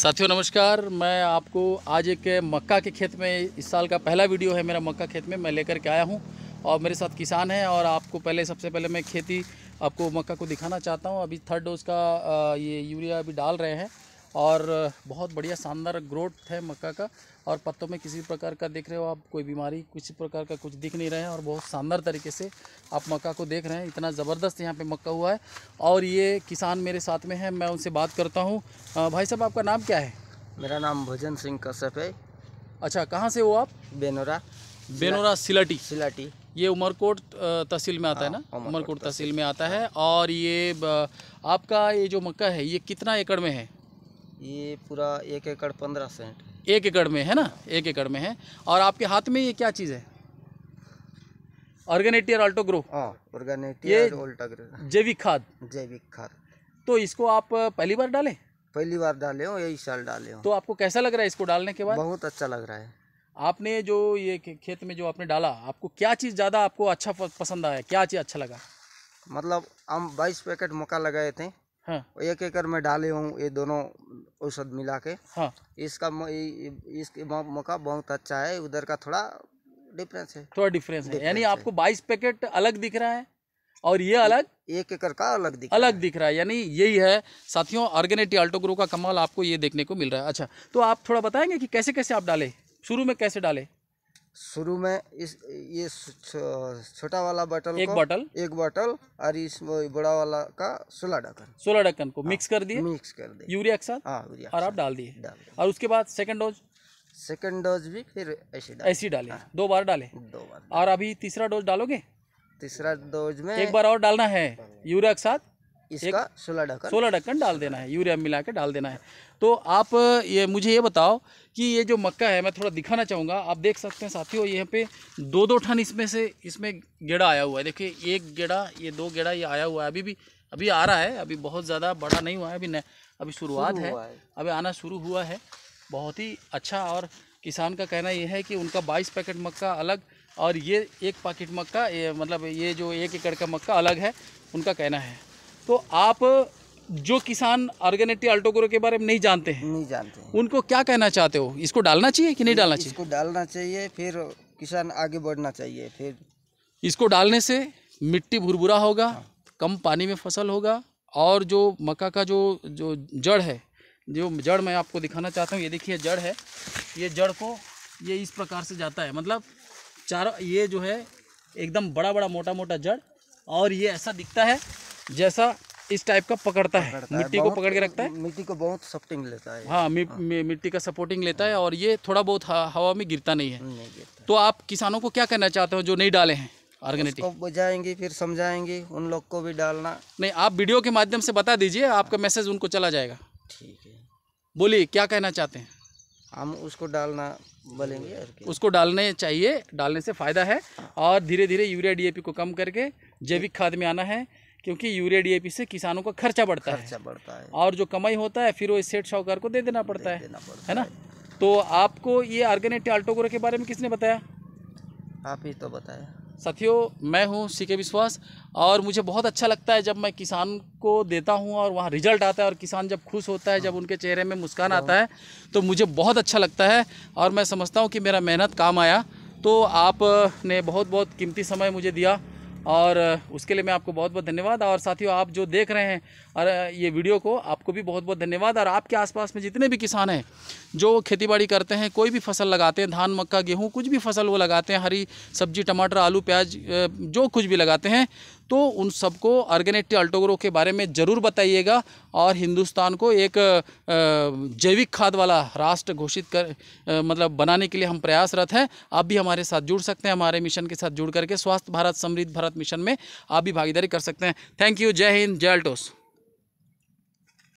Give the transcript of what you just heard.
साथियों, नमस्कार। मैं आपको आज एक मक्का के खेत में, इस साल का पहला वीडियो है मेरा मक्का खेत में। मैं लेकर के आया हूँ और मेरे साथ किसान हैं और आपको पहले, सबसे पहले मैं खेती, आपको मक्का को दिखाना चाहता हूँ। अभी थर्ड डोज का ये यूरिया अभी डाल रहे हैं। और बहुत बढ़िया शानदार ग्रोथ है मक्का का। और पत्तों में किसी प्रकार का देख रहे हो आप कोई बीमारी किसी प्रकार का कुछ दिख नहीं रहे हैं और बहुत शानदार तरीके से आप मक्का को देख रहे हैं। इतना ज़बरदस्त यहाँ पे मक्का हुआ है। और ये किसान मेरे साथ में है मैं उनसे बात करता हूँ। भाई साहब आपका नाम क्या है? मेरा नाम भजन सिंह कश्यप है। अच्छा कहाँ से हो आप? बेनोरा। बेनोरा सिलाटी। सिलाटी। ये उमरकोट तहसील में आता है ना? हाँ, उमरकोट तहसील में आता है। और ये आपका ये जो मक्का है ये कितना एकड़ में है? ये पूरा एक एकड़ पंद्रह सेंट एक एकड़ में है ना? एक एकड़ में है। और आपके हाथ में ये क्या चीज़ है? ऑर्गेनेटी और अल्टो ग्रो ये जैविक खाद। जैविक खाद। तो इसको आप पहली बार डालें? पहली बार डाले हो यही साल डाले हो। तो आपको कैसा लग रहा है इसको डालने के बाद? बहुत अच्छा लग रहा है। आपने जो ये खेत में जो आपने डाला आपको क्या चीज़ ज़्यादा आपको अच्छा पसंद आया? क्या चीज़ अच्छा लगा? मतलब हम बाईस पैकेट मक्का लगाए थे। हाँ। एक एकड़ में डाले हूँ ये दोनों औषध मिला के। हाँ। इसका इसके मौका बहुत अच्छा है उधर का थोड़ा डिफरेंस है। थोड़ा डिफरेंस है। यानी आपको 22 पैकेट अलग दिख रहा है और ये अलग एक एकड़ का अलग दिख अलग दिख रहा है। यानी यही है। साथियों ऑर्गेनेटी अल्टोग्रो का कमाल आपको ये देखने को मिल रहा है। अच्छा तो आप थोड़ा बताएँगे कि कैसे कैसे आप डाले? शुरू में कैसे डाले? शुरू में इस ये छोटा वाला बटल एक बटल? एक बटल और इस बड़ा वाला का सोलह ढक्कन। सोलह ढक्कन को मिक्स कर दिए? मिक्स कर दिए। यूरिया के साथ हाँ यूरिया और आप डाल दिए। और उसके बाद सेकंड डोज सेकंड डोज भी फिर ऐसे ऐसी डाले हाँ। दो बार डाले? दो बार। और अभी तीसरा डोज डालोगे? तीसरा डोज में एक बार और डालना है। यूरिया के साथ इसका सोलह ढक्कन। सोलह ढक्कन डाल देना है यूरिया मिला के डाल देना है। तो आप ये मुझे ये बताओ कि ये जो मक्का है मैं थोड़ा दिखाना चाहूँगा। आप देख सकते हैं साथियों यहाँ पे दो दो ठन इसमें से इसमें गेड़ा आया हुआ है। देखिए एक गेड़ा ये दो गेड़ा ये आया हुआ है। अभी भी अभी आ रहा है अभी बहुत ज़्यादा बड़ा नहीं हुआ है अभी न, अभी शुरुआत है, अभी आना शुरू हुआ है। बहुत ही अच्छा और किसान का कहना ये है कि उनका बाईस पैकेट मक्का अलग और ये एक पैकेट मक्का मतलब ये जो एक एकड़ का मक्का अलग है उनका कहना है। तो आप जो किसान ऑर्गेनिटी अल्टोग्रो के बारे में नहीं जानते हैं नहीं जानते हैं। उनको क्या कहना चाहते हो इसको डालना चाहिए कि नहीं डालना चाहिए इसको डालना चाहिए फिर किसान आगे बढ़ना चाहिए फिर इसको डालने से मिट्टी भुरभुरा होगा हाँ। कम पानी में फ़सल होगा और जो मक्का का जो जो जड़ है जो जड़ मैं आपको दिखाना चाहता हूँ ये देखिए जड़ है ये जड़ को ये इस प्रकार से जाता है मतलब चारों ये जो है एकदम बड़ा बड़ा मोटा मोटा जड़ और ये ऐसा दिखता है जैसा इस टाइप का पकड़ता है। मिट्टी को पकड़ के रखता है? मिट्टी को बहुत सपोर्टिंग लेता है। हाँ, हाँ। मिट्टी का सपोर्टिंग लेता है और ये थोड़ा बहुत हवा में गिरता नहीं है। नहीं गिरता। तो आप किसानों को क्या कहना चाहते हो जो नहीं डाले हैं ऑर्गेनिक बुझाएँगे फिर समझाएँगे उन लोग को भी डालना। नहीं आप वीडियो के माध्यम से बता दीजिए आपका मैसेज उनको चला जाएगा। ठीक है। बोलिए क्या कहना चाहते हैं? हम उसको डालना बोलेंगे उसको डालने चाहिए डालने से फ़ायदा है। और धीरे धीरे यूरिया डीएपी को कम करके जैविक खाद में आना है। क्योंकि यूरिया डीएपी से किसानों का खर्चा बढ़ता खर्चा है। बढ़ता है। और जो कमाई होता है फिर वो सेठ शाहूकार को दे देना पड़ता है है ना? तो आपको ये ऑर्गेनिक आल्टोगोरा के बारे में किसने बताया? आप ही तो बताया साथियों मैं हूँ सी के विश्वास और मुझे बहुत अच्छा लगता है जब मैं किसान को देता हूँ और वहाँ रिज़ल्ट आता है और किसान जब खुश होता है जब उनके चेहरे में मुस्कान आता है तो मुझे बहुत अच्छा लगता है और मैं समझता हूँ कि मेरा मेहनत काम आया। तो आपने बहुत बहुत कीमती समय मुझे दिया और उसके लिए मैं आपको बहुत बहुत धन्यवाद। और साथियों, आप जो देख रहे हैं, और ये वीडियो को, आपको भी बहुत बहुत धन्यवाद। और आपके आसपास में जितने भी किसान हैं, जो खेतीबाड़ी करते हैं, कोई भी फ़सल लगाते हैं, धान, मक्का, गेहूँ, कुछ भी फ़सल वो लगाते हैं, हरी सब्ज़ी, टमाटर, आलू, प्याज जो कुछ भी लगाते हैं तो उन सबको ऑर्गेनिक अल्टोग्रो के बारे में ज़रूर बताइएगा और हिंदुस्तान को एक जैविक खाद वाला राष्ट्र घोषित कर मतलब बनाने के लिए हम प्रयासरत हैं। आप भी हमारे साथ जुड़ सकते हैं, हमारे मिशन के साथ जुड़ करके, स्वास्थ्य भारत, समृद्ध भारत मिशन में आप भी भागीदारी कर सकते हैं। थैंक यू जय हिंद जय अल्टोस